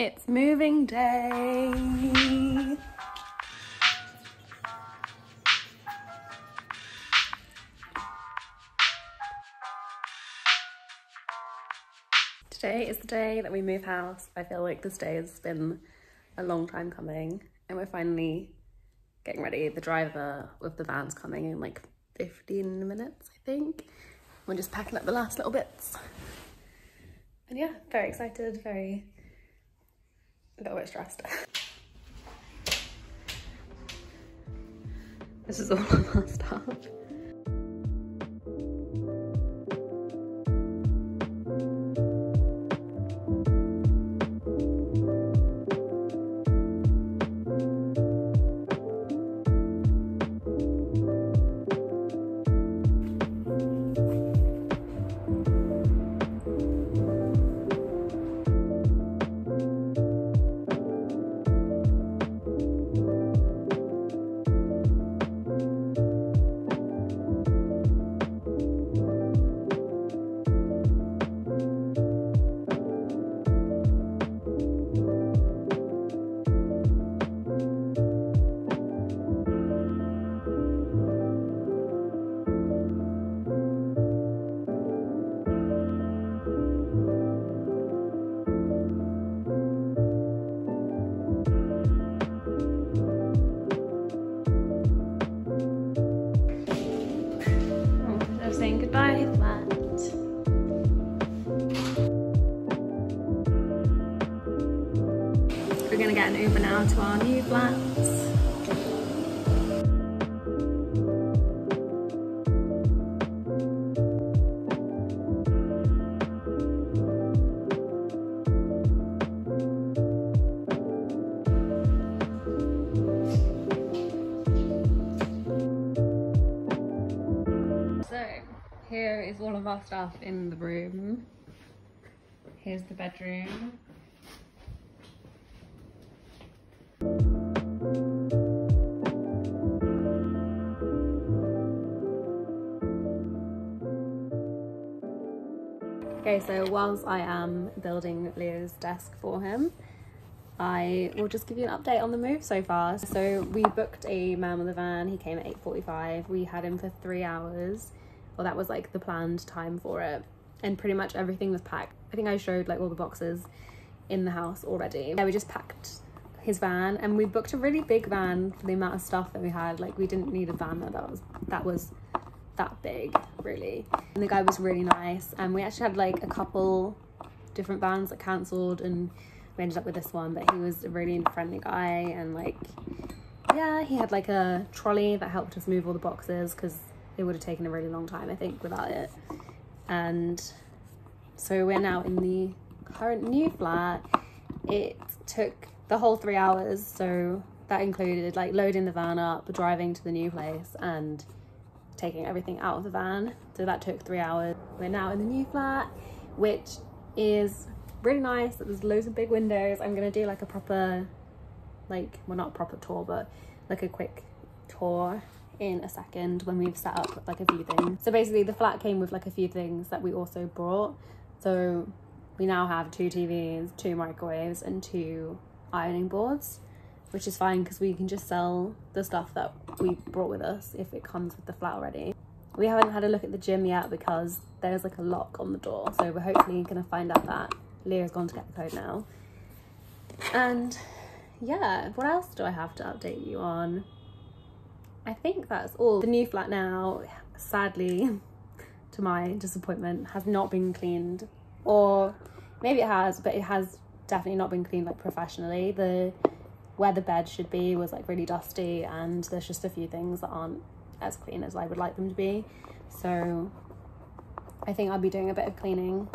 It's moving day. Today is the day that we move house. I feel like this day has been a long time coming and we're finally getting ready. The driver with the van's coming in like 15 minutes, I think. We're just packing up the last little bits. And yeah, very excited, very a little bit stressed. this is all of our stuff. Our stuff in the room. Here's the bedroom. Okay, so whilst I am building Leo's desk for him, I will just give you an update on the move so far. So we booked a man with a van. He came at 8.45. We had him for three hours. Well, that was like the planned time for it. And pretty much everything was packed. I think I showed like all the boxes in the house already. Yeah, we just packed his van and we booked a really big van for the amount of stuff that we had. Like we didn't need a van that was that was that big really. And the guy was really nice and we actually had like a couple different vans that cancelled and we ended up with this one but he was a really friendly guy and like yeah he had like a trolley that helped us move all the boxes because it would have taken a really long time I think without it. And so we're now in the current new flat. It took the whole three hours so that included like loading the van up driving to the new place and taking everything out of the van. So that took three hours. We're now in the new flat which is really nice. There's loads of big windows. I'm gonna do like a proper like well not a proper tour but like a quick tour in a second when we've set up like a few things. So basically the flat came with like a few things that we also brought. So we now have two tvs two microwaves and two ironing boards which is fine because we can just sell the stuff that we brought with us if it comes with the flat already. We haven't had a look at the gym yet because there's like a lock on the door. So we're hopefully gonna find out that leo's gone to get the code now. And yeah what else do i have to update you on i think that's all. The new flat now sadly to my disappointment has not been cleaned. Or maybe it has but it has definitely not been cleaned like professionally. The where the bed should be was like really dusty and there's just a few things that aren't as clean as I would like them to be. So I think I'll be doing a bit of cleaning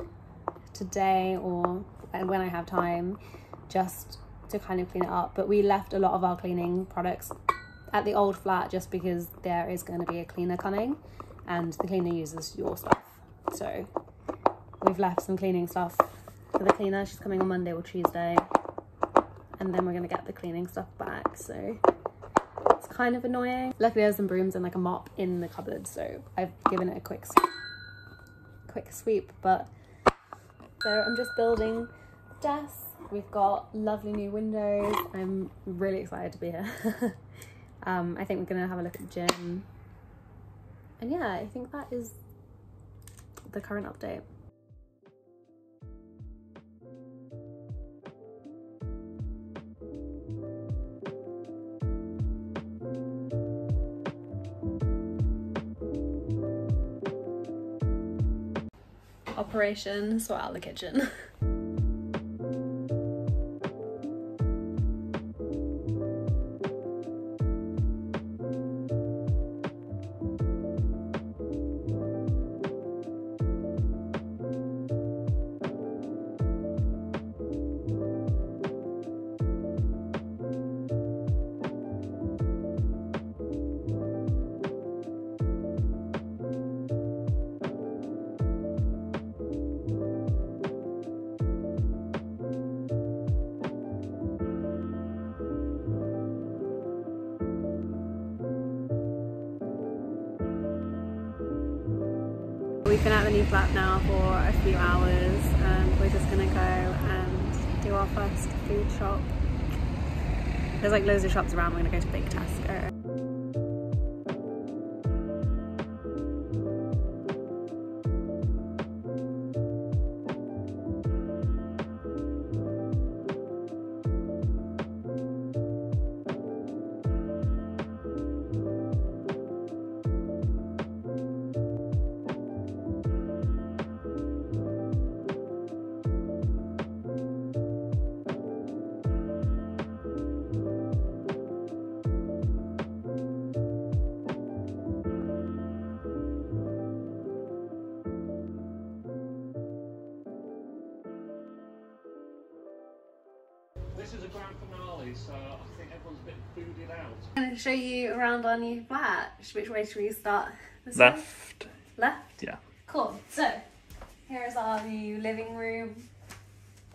today or when I have time just to kind of clean it up. But we left a lot of our cleaning products at the old flat just because there is going to be a cleaner coming and the cleaner uses your stuff. So we've left some cleaning stuff for the cleaner. She's coming on Monday or Tuesday. And then we're gonna get the cleaning stuff back. So it's kind of annoying. Luckily there's some brooms and like a mop in the cupboard. So I've given it a quick quick sweep. But so I'm just building desks. We've got lovely new windows. I'm really excited to be here. um, I think we're gonna have a look at gym. And yeah, I think that is the current update. Operation sort out the kitchen. been at the new flat now for a few hours and we're just gonna go and do our first food shop. There's like loads of shops around, we're gonna go to Big Tesco. Show you around our new flat. Which way should we start? This way? Left. Left? Yeah. Cool. So, here is our new living room,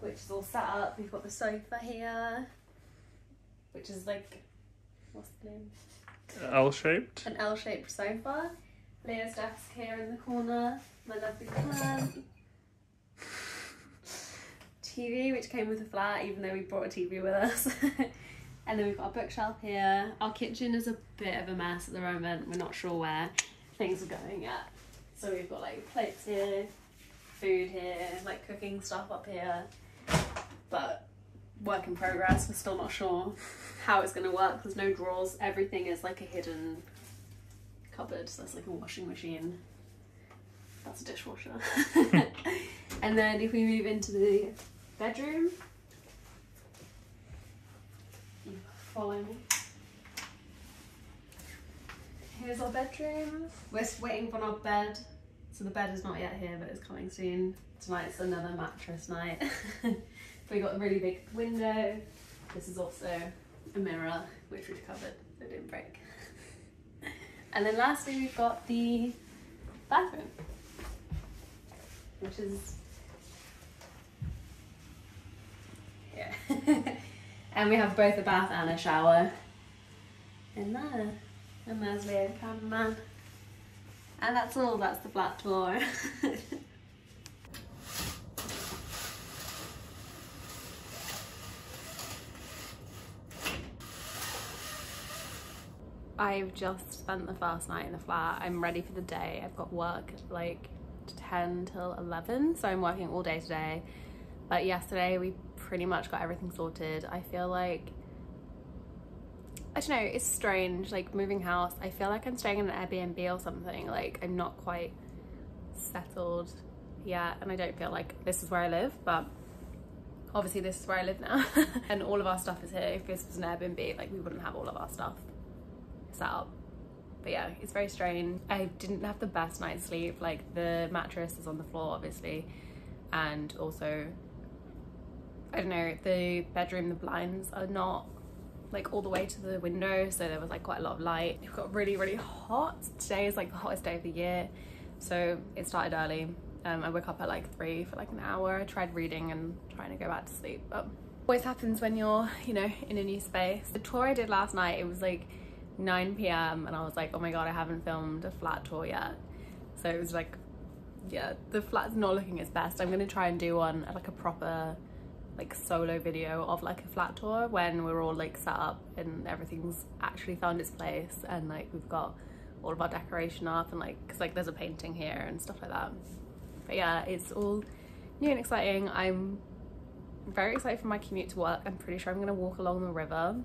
which is all set up. We've got the sofa here, which is like, what's the name? L shaped. An L-shaped sofa. Leo's desk here in the corner. My lovely plant. TV, which came with the flat, even though we brought a TV with us. and then we've got a bookshelf here. Our kitchen is a bit of a mess at the moment. We're not sure where things are going yet. So we've got like plates here, food here, like cooking stuff up here. But work in progress. We're still not sure how it's gonna work. There's no drawers. Everything is like a hidden cupboard. So that's like a washing machine. That's a dishwasher. and then if we move into the bedroom, you follow me. Here's our bedroom. We're waiting for our bed. So the bed is not yet here, but it's coming soon. Tonight's another mattress night. we got a really big window. This is also a mirror, which we've covered, so it didn't break. And then lastly, we've got the bathroom, which is here. and we have both a bath and a shower in there. And there's the cameraman. And that's all, that's the flat tour. I've just spent the first night in the flat. I'm ready for the day. I've got work like 10 till 11, so I'm working all day today. But yesterday we pretty much got everything sorted. I feel like I don't know, it's strange, like moving house. I feel like I'm staying in an Airbnb or something. Like I'm not quite settled yet and I don't feel like this is where I live, but obviously this is where I live now. and all of our stuff is here. If this was an Airbnb, like we wouldn't have all of our stuff set up. But yeah, it's very strange. I didn't have the best night's sleep. Like the mattress is on the floor, obviously. And also, I don't know, the bedroom, the blinds are not like all the way to the window. So there was like quite a lot of light. It got really, really hot. Today is like the hottest day of the year. So it started early. Um, I woke up at like three for like an hour. I tried reading and trying to go back to sleep. But always happens when you're, you know, in a new space. The tour I did last night, it was like 9 p.m. and I was like, oh my god, I haven't filmed a flat tour yet. So it was like, yeah, the flat's not looking its best. I'm gonna try and do one at like a proper like solo video of like a flat tour when we're all like set up and everything's actually found its place and like we've got all of our decoration up and like because like there's a painting here and stuff like that. But yeah it's all new and exciting. I'm very excited for my commute to work. I'm pretty sure I'm gonna walk along the river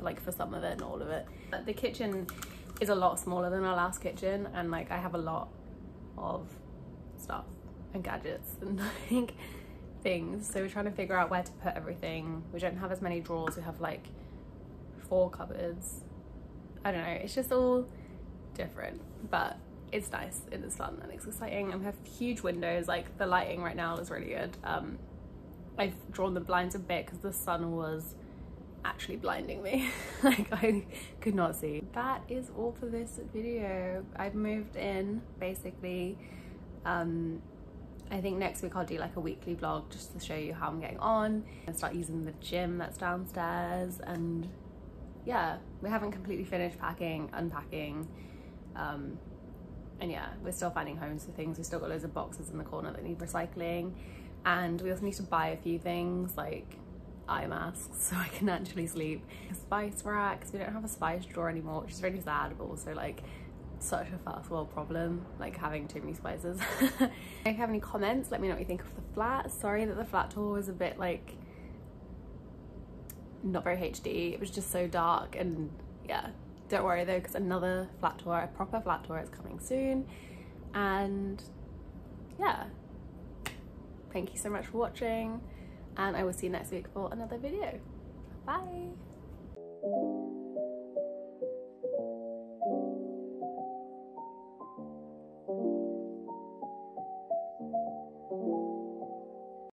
like for some of it and all of it. But the kitchen is a lot smaller than our last kitchen and like I have a lot of stuff and gadgets and like things. So we're trying to figure out where to put everything. We don't have as many drawers. We have like four cupboards. I don't know. It's just all different but it's nice it is fun and it's exciting. And we have huge windows. Like the lighting right now is really good. Um I've drawn the blinds a bit because the sun was actually blinding me. Like I could not see. That is all for this video. I've moved in basically. Um I think next week I'll do like a weekly vlog just to show you how I'm getting on and start using the gym that's downstairs and yeah we haven't completely finished packing unpacking um and yeah we're still finding homes for things we've still got loads of boxes in the corner that need recycling and we also need to buy a few things like eye masks so I can actually sleep. A spice rack, because we don't have a spice drawer anymore, which is really sad, but also like such a first world problem, like having too many spices. if you have any comments, let me know what you think of the flat. Sorry that the flat tour was a bit like not very HD. It was just so dark and yeah, don't worry though, because another flat tour, a proper flat tour is coming soon. And yeah, thank you so much for watching and I will see you next week for another video. Bye!